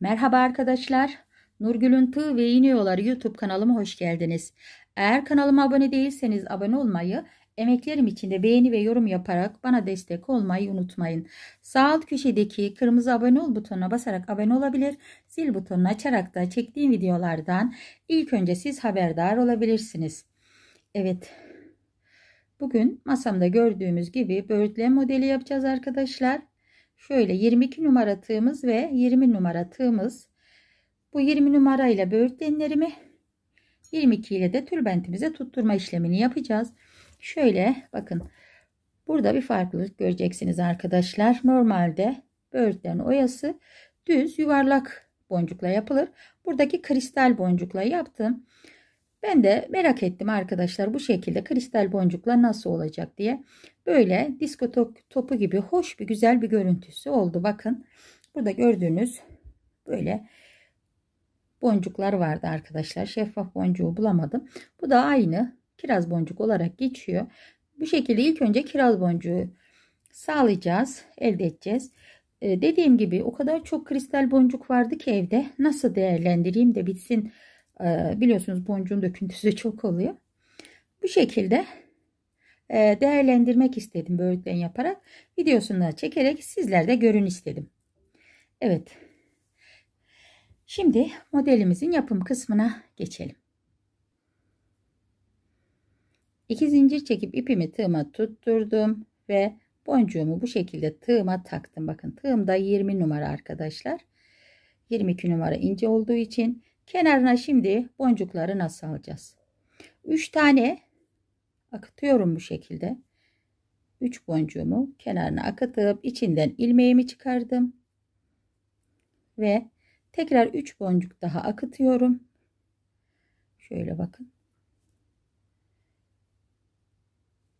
Merhaba arkadaşlar. Nurgül'ün Tığ ve İğne Yolları YouTube kanalıma hoş geldiniz. Eğer kanalıma abone değilseniz abone olmayı, emeklerim için de beğeni ve yorum yaparak bana destek olmayı unutmayın. Sağ alt köşedeki kırmızı abone ol butonuna basarak abone olabilir, zil butonunu açarak da çektiğim videolardan ilk önce siz haberdar olabilirsiniz. Evet, bugün masamda gördüğümüz gibi böğürtlen modeli yapacağız arkadaşlar. Şöyle 22 numara tığımız ve 20 numara tığımız. Bu 20 numara ile böğürtlenlerimi 22 ile de tülbentimize tutturma işlemini yapacağız. Şöyle bakın. Burada bir farklılık göreceksiniz arkadaşlar. Normalde böğürtlen oyası düz yuvarlak boncukla yapılır. Buradaki kristal boncukla yaptım. Ben de merak ettim arkadaşlar bu şekilde kristal boncukla nasıl olacak diye. Böyle disko topu gibi hoş bir güzel bir görüntüsü oldu. Bakın burada gördüğünüz böyle boncuklar vardı arkadaşlar. Şeffaf boncuğu bulamadım. Bu da aynı kiraz boncuk olarak geçiyor. Bu şekilde ilk önce kiraz boncuğu sağlayacağız, elde edeceğiz. Ee, dediğim gibi o kadar çok kristal boncuk vardı ki evde. Nasıl değerlendireyim de bitsin ee, biliyorsunuz boncuğun döküntüsü çok oluyor. Bu şekilde değerlendirmek istedim böğürtlen yaparak. Videosunu çekerek sizler de görün istedim. Evet. Şimdi modelimizin yapım kısmına geçelim. İki zincir çekip ipimi tığıma tutturdum ve boncuğumu bu şekilde tığıma taktım. Bakın tığımda 20 numara arkadaşlar. 22 numara ince olduğu için Kenarına şimdi boncukları nasıl alacağız? 3 tane akıtıyorum bu şekilde. 3 boncuğumu kenarına akıtıp içinden ilmeğimi çıkardım. Ve tekrar 3 boncuk daha akıtıyorum. Şöyle bakın.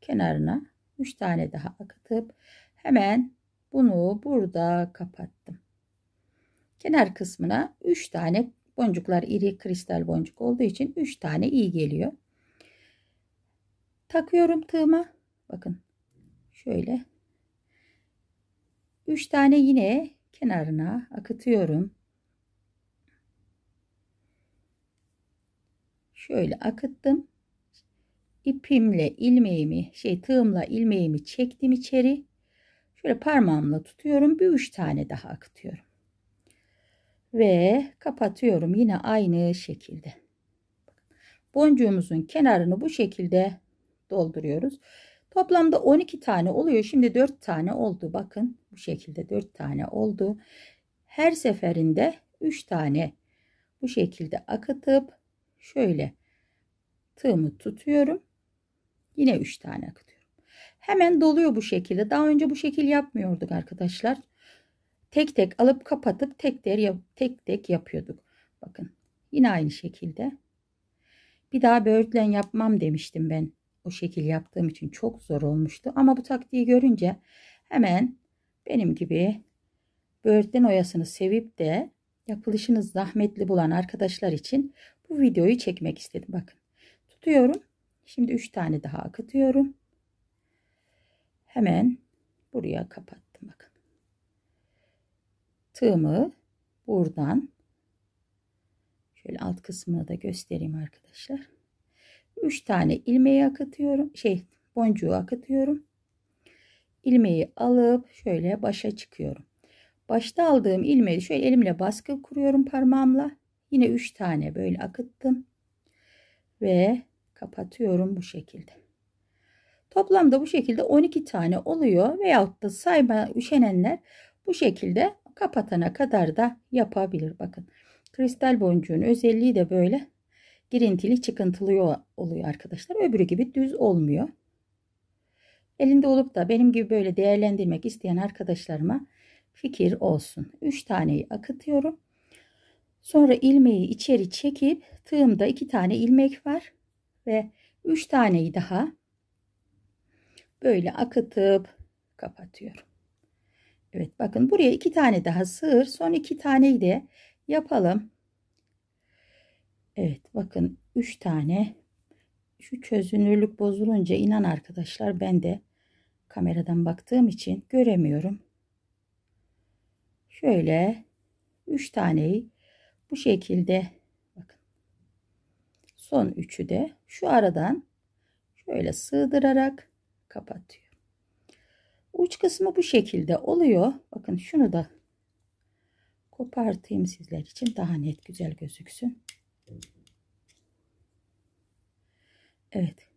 Kenarına 3 tane daha akıtıp hemen bunu burada kapattım. Kenar kısmına 3 tane Boncuklar iri kristal boncuk olduğu için 3 tane iyi geliyor. Takıyorum tığıma. Bakın şöyle. 3 tane yine kenarına akıtıyorum. Şöyle akıttım. İpimle ilmeğimi şey tığımla ilmeğimi çektim içeri. Şöyle parmağımla tutuyorum. Bir üç tane daha akıtıyorum ve kapatıyorum yine aynı şekilde. Boncuğumuzun kenarını bu şekilde dolduruyoruz. Toplamda 12 tane oluyor. Şimdi 4 tane oldu. Bakın bu şekilde 4 tane oldu. Her seferinde 3 tane bu şekilde akıtıp şöyle tığımı tutuyorum. Yine 3 tane akıtıyorum. Hemen doluyor bu şekilde. Daha önce bu şekil yapmıyorduk arkadaşlar tek tek alıp kapatıp tek tek, tek tek yapıyorduk. Bakın yine aynı şekilde. Bir daha böğürtlen yapmam demiştim ben. O şekil yaptığım için çok zor olmuştu. Ama bu taktiği görünce hemen benim gibi böğürtlen oyasını sevip de yapılışını zahmetli bulan arkadaşlar için bu videoyu çekmek istedim. Bakın tutuyorum. Şimdi 3 tane daha akıtıyorum. Hemen buraya kapattım bakın tığımı buradan şöyle alt kısmını da göstereyim arkadaşlar. 3 tane ilmeği akıtıyorum. Şey boncuğu akıtıyorum. ilmeği alıp şöyle başa çıkıyorum. Başta aldığım ilmeği şöyle elimle baskı kuruyorum parmağımla. Yine 3 tane böyle akıttım. Ve kapatıyorum bu şekilde. Toplamda bu şekilde 12 tane oluyor veyahut da sayma üşenenler bu şekilde kapatana kadar da yapabilir. Bakın kristal boncuğun özelliği de böyle girintili çıkıntılı oluyor arkadaşlar. Öbürü gibi düz olmuyor. Elinde olup da benim gibi böyle değerlendirmek isteyen arkadaşlarıma fikir olsun. 3 taneyi akıtıyorum. Sonra ilmeği içeri çekip tığımda 2 tane ilmek var ve 3 taneyi daha böyle akıtıp kapatıyorum. Evet bakın buraya iki tane daha sığır. Son iki taneyi de yapalım. Evet bakın üç tane. Şu çözünürlük bozulunca inan arkadaşlar ben de kameradan baktığım için göremiyorum. Şöyle 3 taneyi bu şekilde bakın. Son üçü de şu aradan şöyle sığdırarak kapatıyor. Uç kısmı bu şekilde oluyor. Bakın şunu da kopartayım sizler için daha net güzel gözüksün. Evet.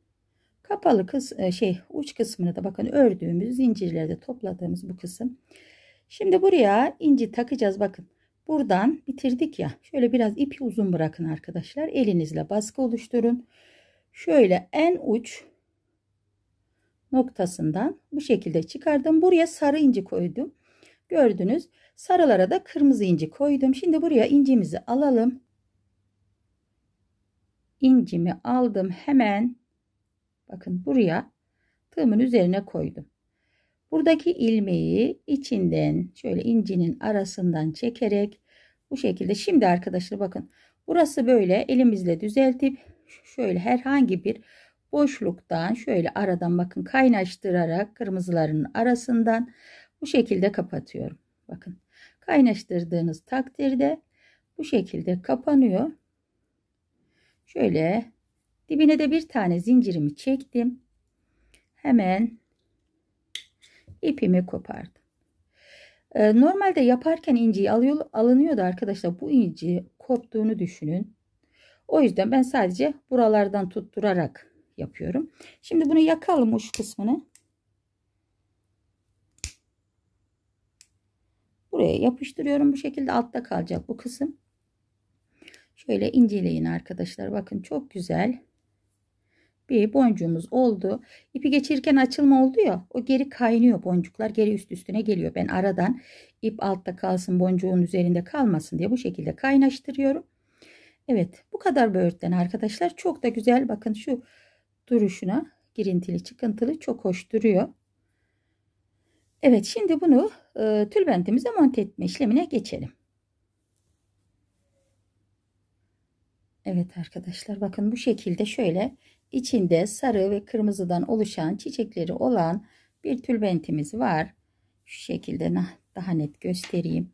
Kapalı kız e, şey uç kısmını da bakın ördüğümüz zincirlerde topladığımız bu kısım. Şimdi buraya inci takacağız bakın. Buradan bitirdik ya. Şöyle biraz ipi uzun bırakın arkadaşlar. Elinizle baskı oluşturun. Şöyle en uç noktasından bu şekilde çıkardım. Buraya sarı inci koydum. Gördünüz. Sarılara da kırmızı inci koydum. Şimdi buraya incimizi alalım. İncimi aldım. Hemen bakın buraya tığımın üzerine koydum. Buradaki ilmeği içinden şöyle incinin arasından çekerek bu şekilde şimdi arkadaşlar bakın burası böyle elimizle düzeltip şöyle herhangi bir boşluktan şöyle aradan bakın kaynaştırarak kırmızıların arasından bu şekilde kapatıyorum. Bakın kaynaştırdığınız takdirde bu şekilde kapanıyor. Şöyle dibine de bir tane zincirimi çektim. Hemen ipimi kopardım. Ee, normalde yaparken inciyi alıyor, alınıyordu arkadaşlar. Bu inci koptuğunu düşünün. O yüzden ben sadece buralardan tutturarak yapıyorum. Şimdi bunu yakalım uç kısmını. Buraya yapıştırıyorum. Bu şekilde altta kalacak bu kısım. Şöyle inceleyin arkadaşlar. Bakın çok güzel bir boncuğumuz oldu. İpi geçirirken açılma oldu ya o geri kaynıyor boncuklar geri üst üstüne geliyor. Ben aradan ip altta kalsın boncuğun üzerinde kalmasın diye bu şekilde kaynaştırıyorum. Evet bu kadar böğürtlen arkadaşlar çok da güzel bakın şu duruşuna girintili çıkıntılı çok hoş duruyor. Evet şimdi bunu e, tülbentimize monte etme işlemine geçelim. Evet arkadaşlar bakın bu şekilde şöyle içinde sarı ve kırmızıdan oluşan çiçekleri olan bir tülbentimiz var. Şu şekilde daha net göstereyim.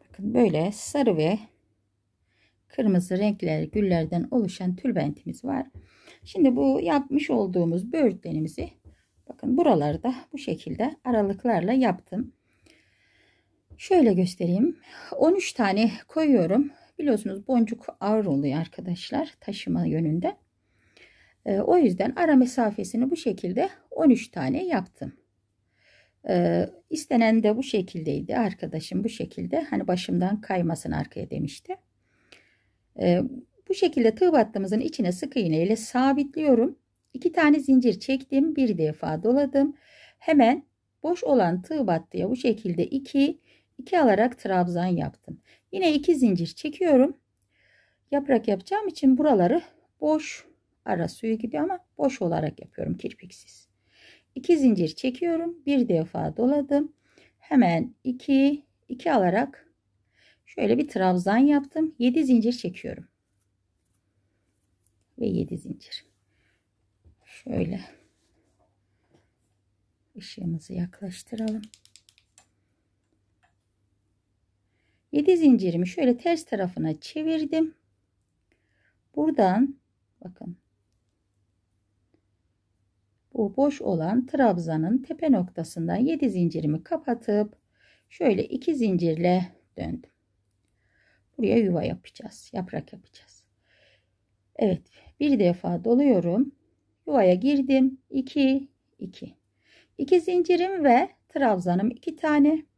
Bakın böyle sarı ve kırmızı renkler güllerden oluşan tülbentimiz var. Şimdi bu yapmış olduğumuz böğürtlenimizi bakın buralarda bu şekilde aralıklarla yaptım. Şöyle göstereyim. 13 tane koyuyorum. Biliyorsunuz boncuk ağır oluyor arkadaşlar taşıma yönünde. E, o yüzden ara mesafesini bu şekilde 13 tane yaptım. E, istenen de bu şekildeydi. Arkadaşım bu şekilde hani başımdan kaymasın arkaya demişti. E, bu şekilde tığ battığımızın içine sık iğne ile sabitliyorum. İki tane zincir çektim. Bir defa doladım. Hemen boş olan tığ battıya bu şekilde iki, iki alarak trabzan yaptım. Yine iki zincir çekiyorum. Yaprak yapacağım için buraları boş ara suyu gibi ama boş olarak yapıyorum kirpiksiz. İki zincir çekiyorum. Bir defa doladım. Hemen iki, iki alarak şöyle bir trabzan yaptım. Yedi zincir çekiyorum. Ve yedi zincir. Şöyle ışığımızı yaklaştıralım. 7 zincirimi şöyle ters tarafına çevirdim. Buradan bakın bu boş olan trabzanın tepe noktasından 7 zincirimi kapatıp şöyle 2 zincirle döndüm. Buraya yuva yapacağız. Yaprak yapacağız. Evet. Bir defa doluyorum. Yuvaya girdim. 2 2 2 zincirim ve trabzanım 2 tane.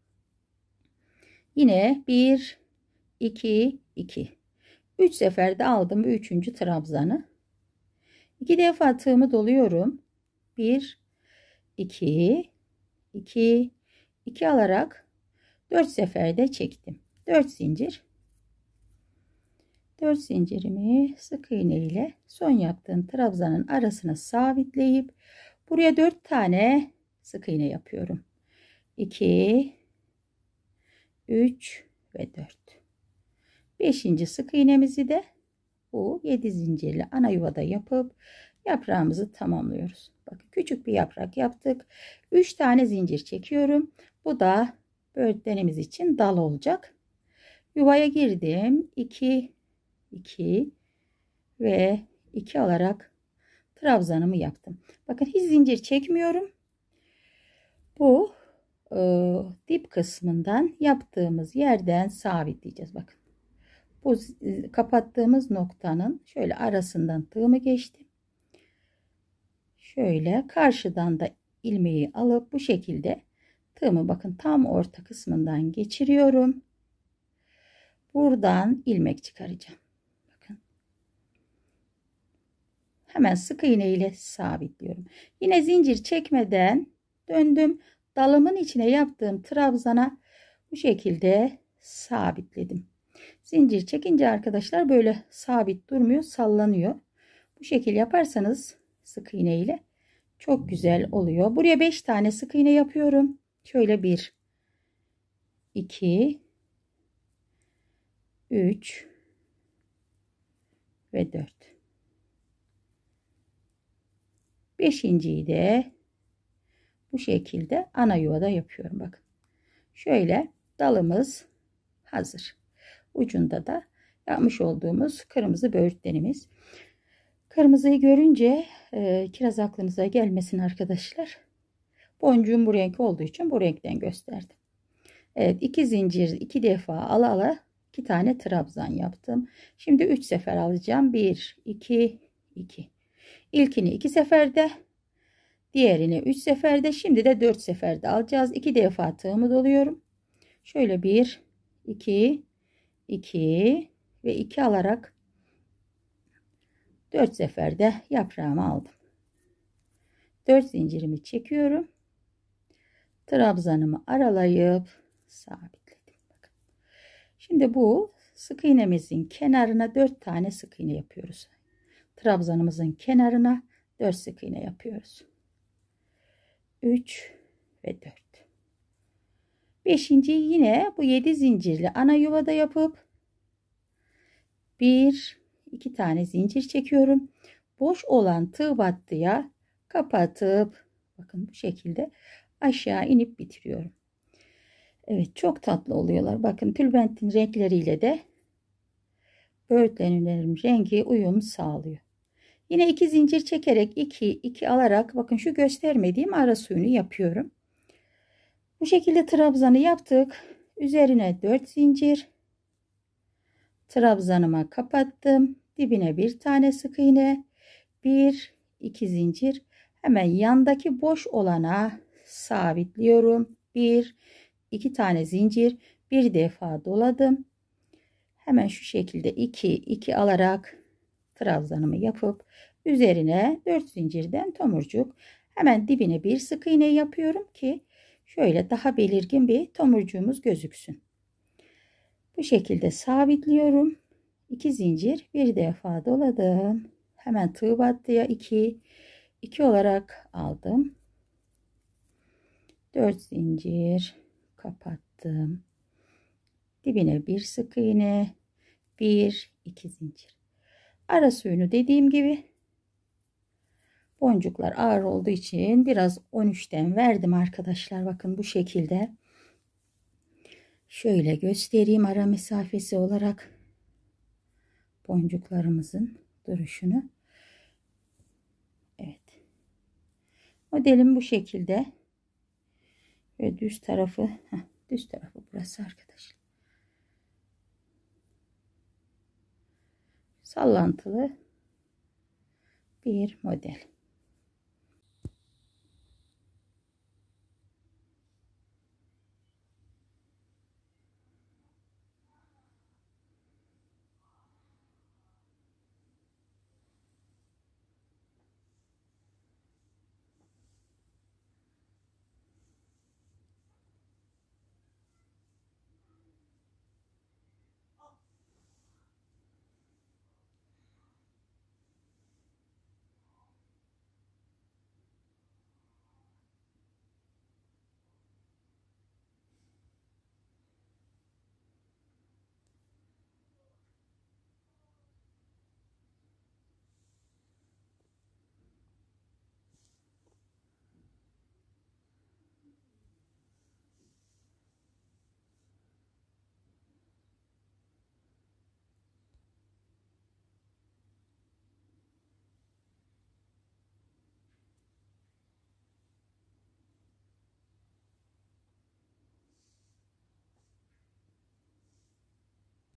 Yine 1 2 2 3 seferde aldım bu üçüncü trabzanı. 2 defa tığımı doluyorum. 1 2 2 2 alarak 4 seferde çektim. 4 zincir 4 zincirimi sık iğne ile son yaptığım trabzanın arasına sabitleyip buraya 4 tane sık iğne yapıyorum. 2 3 ve 4 5. sık iğnemizi de bu 7 zincirli ana yuvada yapıp yaprağımızı tamamlıyoruz. Bakın küçük bir yaprak yaptık. 3 tane zincir çekiyorum. Bu da böğürtlenimiz için dal olacak. Yuvaya girdim. 2 2 ve 2 alarak trabzanımı yaptım. Bakın hiç zincir çekmiyorum. Bu e, dip kısmından yaptığımız yerden sabitleyeceğiz. Bakın. Bu e, kapattığımız noktanın şöyle arasından tığımı geçtim. Şöyle karşıdan da ilmeği alıp bu şekilde tığımı bakın tam orta kısmından geçiriyorum. Buradan ilmek çıkaracağım. Bakın. Hemen sık iğne ile sabitliyorum. Yine zincir çekmeden döndüm. Dalımın içine yaptığım trabzana bu şekilde sabitledim. Zincir çekince arkadaşlar böyle sabit durmuyor, sallanıyor. Bu şekil yaparsanız sık iğne ile çok güzel oluyor. Buraya 5 tane sık iğne yapıyorum. Şöyle 1 2 3 ve 4. Beşinciyi de bu şekilde ana yuvada yapıyorum. Bakın. Şöyle dalımız hazır. Ucunda da yapmış olduğumuz kırmızı böğürtlenimiz. Kırmızıyı görünce e, kiraz aklınıza gelmesin arkadaşlar. Boncuğum bu renk olduğu için bu renkten gösterdim. Evet iki zincir iki defa ala ala iki tane trabzan yaptım. Şimdi üç sefer alacağım. Bir, iki, iki. İlkini iki seferde diğerini üç seferde şimdi de dört seferde alacağız. İki defa tığımı doluyorum. Şöyle bir, iki, iki ve iki alarak 4 seferde yaprağımı aldım. 4 zincirimi çekiyorum. Trabzanımı aralayıp sabitledim. Şimdi bu sık iğnemizin kenarına 4 tane sık iğne yapıyoruz. Trabzanımızın kenarına 4 sık iğne yapıyoruz. 3 ve 4. Beşinci yine bu 7 zincirli ana yuvada yapıp 1 2 tane zincir çekiyorum. Boş olan tığ battıya kapatıp bakın bu şekilde aşağı inip bitiriyorum. Evet çok tatlı oluyorlar. Bakın tülbentin renkleriyle de böğürtlenlerim rengi uyum sağlıyor. Yine iki zincir çekerek 2 2 alarak bakın şu göstermediğim ara suyunu yapıyorum. Bu şekilde trabzanı yaptık. Üzerine 4 zincir trabzanıma kapattım. Dibine bir tane sık iğne, bir iki zincir. Hemen yandaki boş olana sabitliyorum. Bir iki tane zincir, bir defa doladım. Hemen şu şekilde iki iki alarak trabzanımı yapıp üzerine 4 zincirden tomurcuk hemen dibine bir sık iğne yapıyorum ki şöyle daha belirgin bir tomurcuğumuz gözüksün. Bu şekilde sabitliyorum. 2 zincir bir defa doladım. Hemen tığ battıya 2 2 olarak aldım. 4 zincir kapattım. Dibine bir sık iğne, 1 2 zincir. Ara suyunu dediğim gibi boncuklar ağır olduğu için biraz 13'ten verdim arkadaşlar. Bakın bu şekilde. Şöyle göstereyim ara mesafesi olarak boncuklarımızın duruşunu. Evet. Modelim bu şekilde. Ve düz tarafı heh, düz tarafı burası arkadaşlar. Sallantılı bir model.